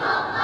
好。